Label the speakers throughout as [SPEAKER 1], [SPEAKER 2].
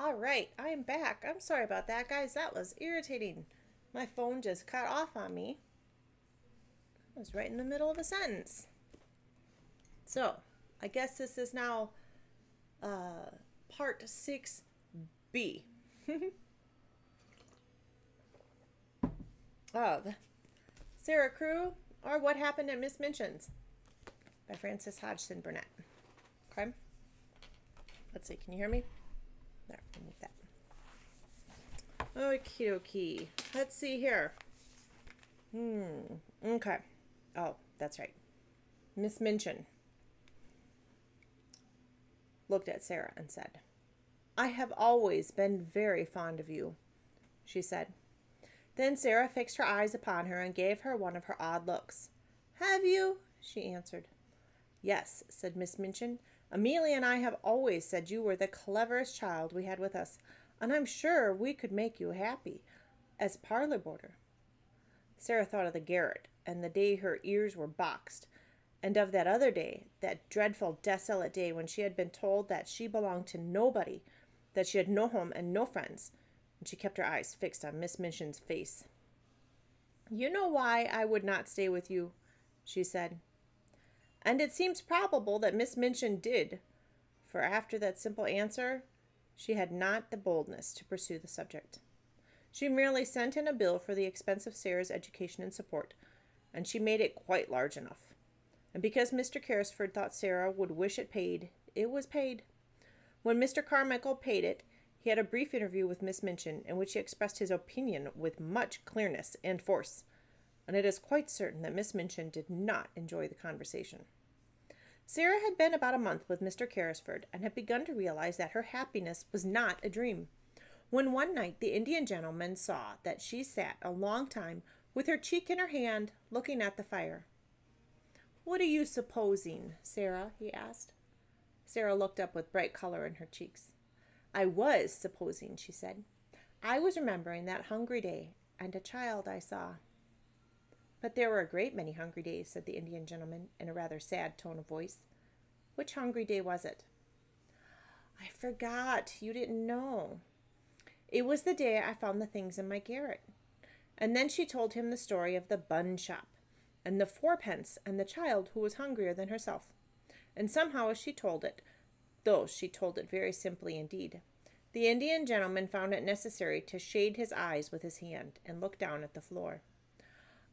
[SPEAKER 1] All right, I am back. I'm sorry about that, guys. That was irritating. My phone just cut off on me. I was right in the middle of a sentence. So, I guess this is now uh, part 6B. of Sara Crewe or What Happened at Miss Minchin's by Frances Hodgson Burnett. Okay? Let's see, can you hear me? There, remove that. Okie dokie. Let's see here. Hmm. Okay. Oh, that's right. Miss Minchin looked at Sara and said, I have always been very fond of you, she said. Then Sara fixed her eyes upon her and gave her one of her odd looks. Have you? she answered. Yes, said Miss Minchin. Amelia and I have always said you were the cleverest child we had with us, and I'm sure we could make you happy as parlor boarder. Sara thought of the garret and the day her ears were boxed, and of that other day, that dreadful, desolate day when she had been told that she belonged to nobody, that she had no home and no friends, and she kept her eyes fixed on Miss Minchin's face. You know why I would not stay with you, she said and it seems probable that Miss Minchin did, for after that simple answer, she had not the boldness to pursue the subject. She merely sent in a bill for the expense of Sara's education and support, and she made it quite large enough. And because Mr. Carrisford thought Sara would wish it paid, it was paid. When Mr. Carmichael paid it, he had a brief interview with Miss Minchin in which he expressed his opinion with much clearness and force and it is quite certain that Miss Minchin did not enjoy the conversation. Sara had been about a month with Mr. Carrisford and had begun to realize that her happiness was not a dream. When one night the Indian gentleman saw that she sat a long time with her cheek in her hand, looking at the fire. What are you supposing, Sara? he asked. Sara looked up with bright color in her cheeks. I was supposing, she said. I was remembering that hungry day and a child I saw. But there were a great many hungry days, said the Indian gentleman in a rather sad tone of voice. Which hungry day was it? I forgot. You didn't know. It was the day I found the things in my garret. And then she told him the story of the bun shop, and the fourpence, and the child who was hungrier than herself. And somehow, as she told it, though she told it very simply indeed, the Indian gentleman found it necessary to shade his eyes with his hand and look down at the floor.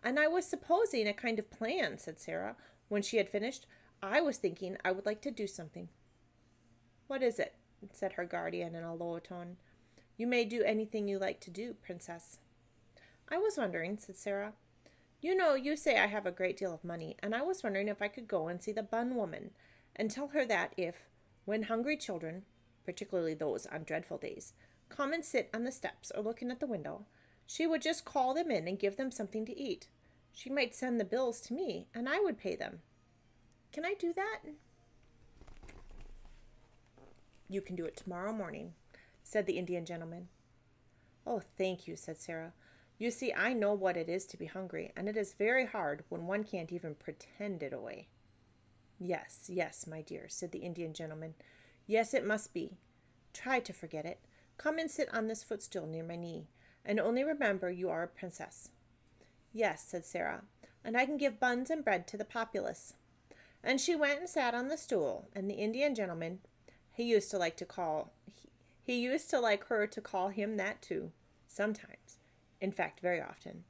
[SPEAKER 1] And I was supposing a kind of plan, said Sara. When she had finished, I was thinking I would like to do something. What is it? said her guardian in a low tone. You may do anything you like to do, princess. I was wondering, said Sara. You know, you say I have a great deal of money, and I was wondering if I could go and see the bun woman and tell her that if, when hungry children, particularly those on dreadful days, come and sit on the steps or looking at the window, she would just call them in and give them something to eat. She might send the bills to me, and I would pay them. Can I do that? You can do it tomorrow morning, said the Indian gentleman. Oh, thank you, said Sara. You see, I know what it is to be hungry, and it is very hard when one can't even pretend it away. Yes, yes, my dear, said the Indian gentleman. Yes, it must be. Try to forget it. Come and sit on this footstool near my knee, and only remember you are a princess. Yes, said Sara, and I can give buns and bread to the populace. And she went and sat on the stool, and the Indian gentleman, he used to like to call, he, he used to like her to call him that too, sometimes, in fact, very often,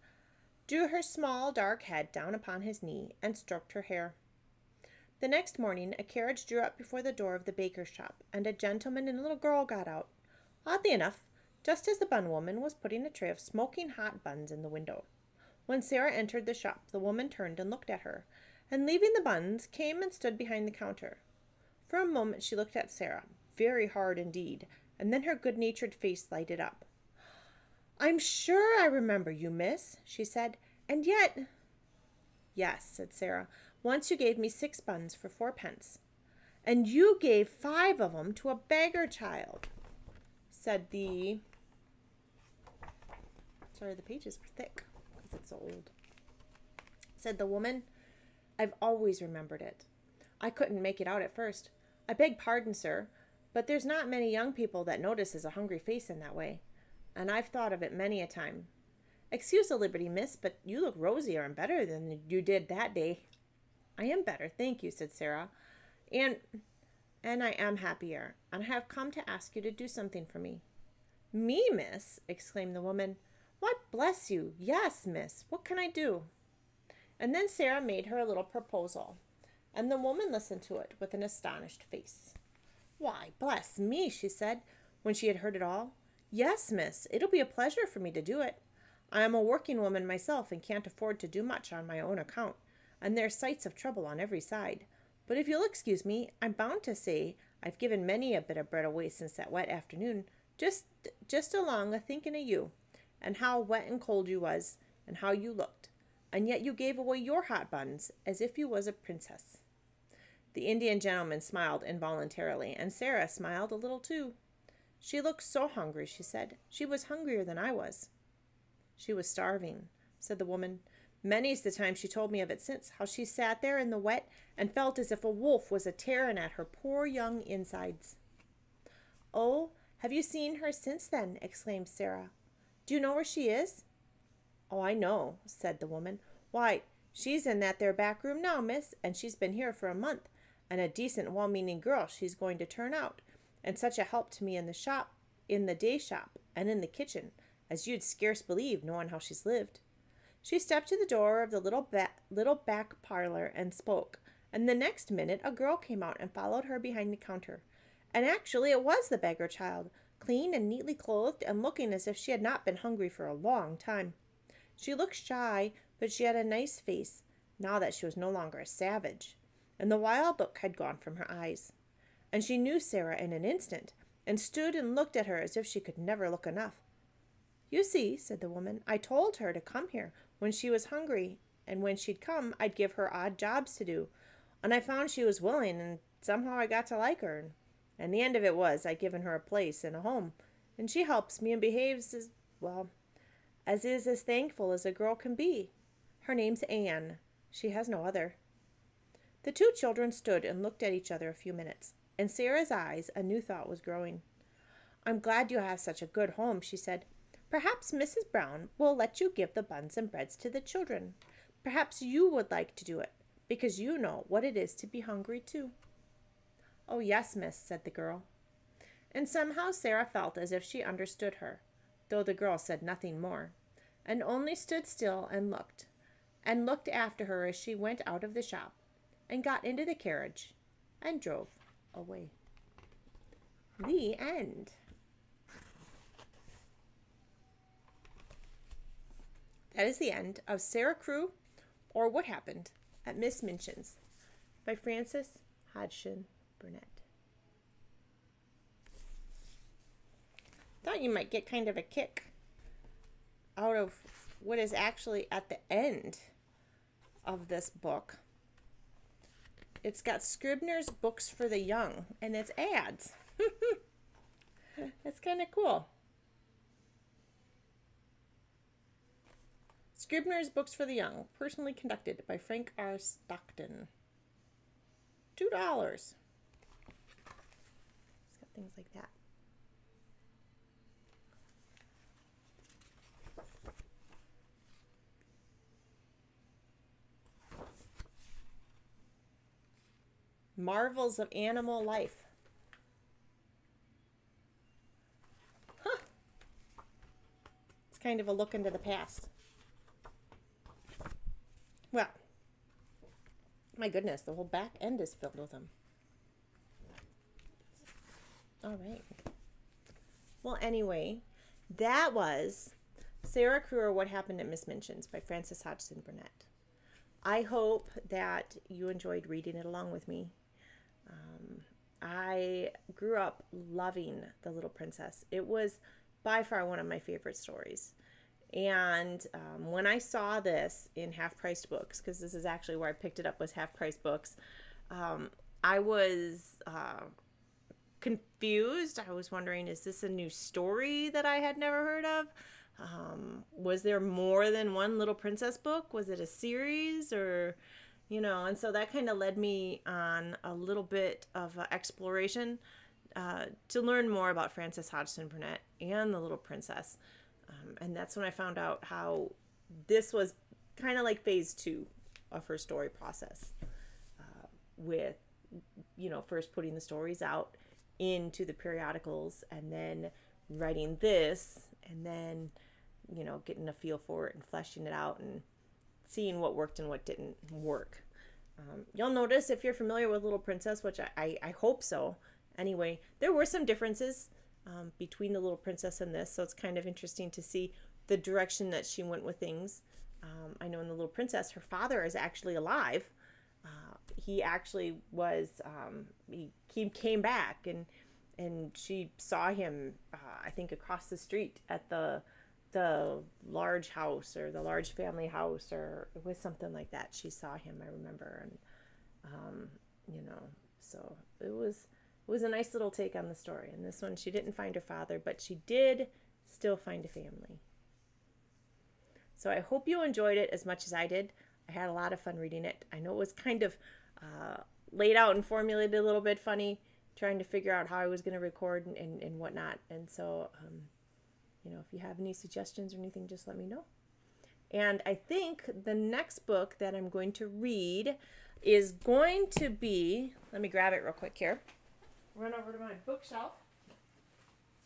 [SPEAKER 1] drew her small dark head down upon his knee and stroked her hair. The next morning a carriage drew up before the door of the baker's shop, and a gentleman and a little girl got out. Oddly enough, just as the bun woman was putting a tray of smoking hot buns in the window. When Sara entered the shop, the woman turned and looked at her, and leaving the buns, came and stood behind the counter. For a moment she looked at Sara, very hard indeed, and then her good natured face lighted up. I'm sure I remember you, miss, she said, and yet. Yes, said Sara. Once you gave me six buns for fourpence. And you gave five of 'em to a beggar child, said the. Sorry, the pages were thick it's old. Said the woman, I've always remembered it. I couldn't make it out at first. I beg pardon, sir, But there's not many young people that notices a hungry face in that way, and I've thought of it many a time. Excuse the liberty, miss, but you look rosier and better than you did that day. I am better, thank you, said Sara. And and I am happier, and I have come to ask you to do something for me. Me, miss, exclaimed the woman. What bless you? Yes, miss. What can I do? And then Sara made her a little proposal, and the woman listened to it with an astonished face. Why, bless me, she said, when she had heard it all. Yes, miss, it'll be a pleasure for me to do it. I am a working woman myself and can't afford to do much on my own account, and there's sights of trouble on every side. But if you'll excuse me, I'm bound to say I've given many a bit of bread away since that wet afternoon, just just along a thinking of you, and how wet and cold you was, and how you looked, and yet you gave away your hot buns as if you was a princess. The Indian gentleman smiled involuntarily, and Sara smiled a little too. She looked so hungry, she said. She was hungrier than I was. She was starving, said the woman. Many's the time she told me of it since, how she sat there in the wet and felt as if a wolf was a tearing at her poor young insides. Oh, have you seen her since then? exclaimed Sara. Do you know where she is? Oh, I know, said the woman. Why, she's in that there back room now, miss, and she's been here for a month, and a decent, well meaning girl she's going to turn out, and such a help to me in the shop, in the day shop, and in the kitchen, as you'd scarce believe, knowing how she's lived. She stepped to the door of the little, ba- little back parlor and spoke, and the next minute a girl came out and followed her behind the counter. And actually, it was the beggar child, clean and neatly clothed, and looking as if she had not been hungry for a long time. She looked shy, but she had a nice face, now that she was no longer a savage, and the wild look had gone from her eyes. And she knew Sara in an instant, and stood and looked at her as if she could never look enough. You see, said the woman, I told her to come here when she was hungry, and when she'd come, I'd give her odd jobs to do. And I found she was willing, and somehow I got to like her. And the end of it was I'd given her a place and a home, and she helps me and behaves as well as is as thankful as a girl can be. Her name's Anne. She has no other. The two children stood and looked at each other a few minutes. In Sara's eyes, a new thought was growing. I'm glad you have such a good home, she said. Perhaps Mrs. Brown will let you give the buns and breads to the children. Perhaps you would like to do it, because you know what it is to be hungry too. Oh, yes, miss, said the girl. And somehow Sara felt as if she understood her, though the girl said nothing more, and only stood still and looked, and looked after her as she went out of the shop, and got into the carriage, and drove away. The end. That is the end of Sara Crewe or What Happened at Miss Minchin's by Frances Hodgson Burnett. Thought you might get kind of a kick out of what is actually at the end of this book. It's got Scribner's Books for the Young and it's ads. That's kind of cool. Scribner's Books for the Young, personally conducted by Frank R. Stockton. Two dollars. It's got things like that. Marvels of Animal Life. Huh. It's kind of a look into the past. Well, my goodness, the whole back end is filled with them. All right. Well, anyway, that was Sara Crewe, What Happened at Miss Minchin's by Frances Hodgson Burnett. I hope that you enjoyed reading it along with me. Um, I grew up loving The Little Princess. It was by far one of my favorite stories. And um, when I saw this in half priced books, because this is actually where I picked it up was half priced books, um, I was uh, confused. I was wondering, is this a new story that I had never heard of? Um, was there more than one Little Princess book? Was it a series or, you know? And so that kind of led me on a little bit of uh, exploration uh, to learn more about Frances Hodgson Burnett and the Little Princess. Um, and that's when I found out how this was kind of like phase two of her story process uh, with, you know, first putting the stories out into the periodicals and then writing this and then, you know, getting a feel for it and fleshing it out and seeing what worked and what didn't work. Um, you'll notice if you're familiar with Little Princess, which I, I, I hope so. Anyway, there were some differences um, between the Little Princess and this, so it's kind of interesting to see the direction that she went with things. Um, I know in the Little Princess, her father is actually alive. He actually was. Um, he, he came back and and she saw him. Uh, I think across the street at the the large house or the large family house or it was something like that. She saw him. I remember and um, you know so it was it was a nice little take on the story. And this one, she didn't find her father, but she did still find a family. So I hope you enjoyed it as much as I did. I had a lot of fun reading it. I know it was kind of uh, laid out and formulated a little bit funny, trying to figure out how I was going to record and, and, and, whatnot. And so, um, you know, if you have any suggestions or anything, just let me know. And I think the next book that I'm going to read is going to be, let me grab it real quick here, run over to my bookshelf.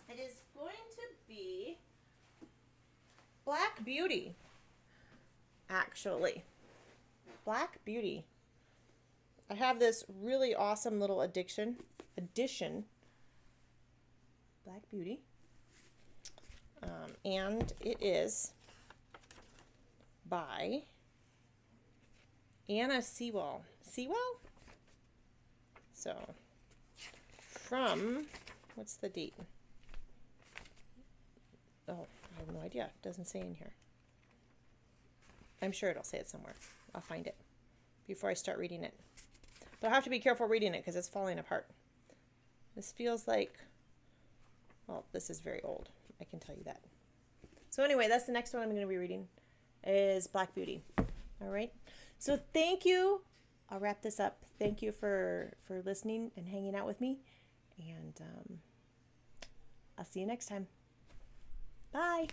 [SPEAKER 1] It is going to be Black Beauty, actually. Black Beauty. I have this really awesome little addiction edition. Black Beauty. Um, and it is by Anna Sewell. Sewell? So, from, what's the date? Oh, I have no idea. It doesn't say in here. I'm sure it'll say it somewhere. I'll find it before I start reading it. But I'll have to be careful reading it because it's falling apart. This feels like, well, this is very old. I can tell you that. So anyway, that's the next one I'm going to be reading is Black Beauty. All right. So thank you. I'll wrap this up. Thank you for for listening and hanging out with me, and um, I'll see you next time. Bye.